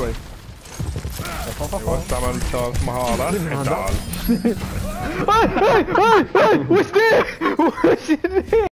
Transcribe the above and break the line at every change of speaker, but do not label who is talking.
شوي ايوه استعمل شانس مهارة انت
وش ذي؟ وش ذي؟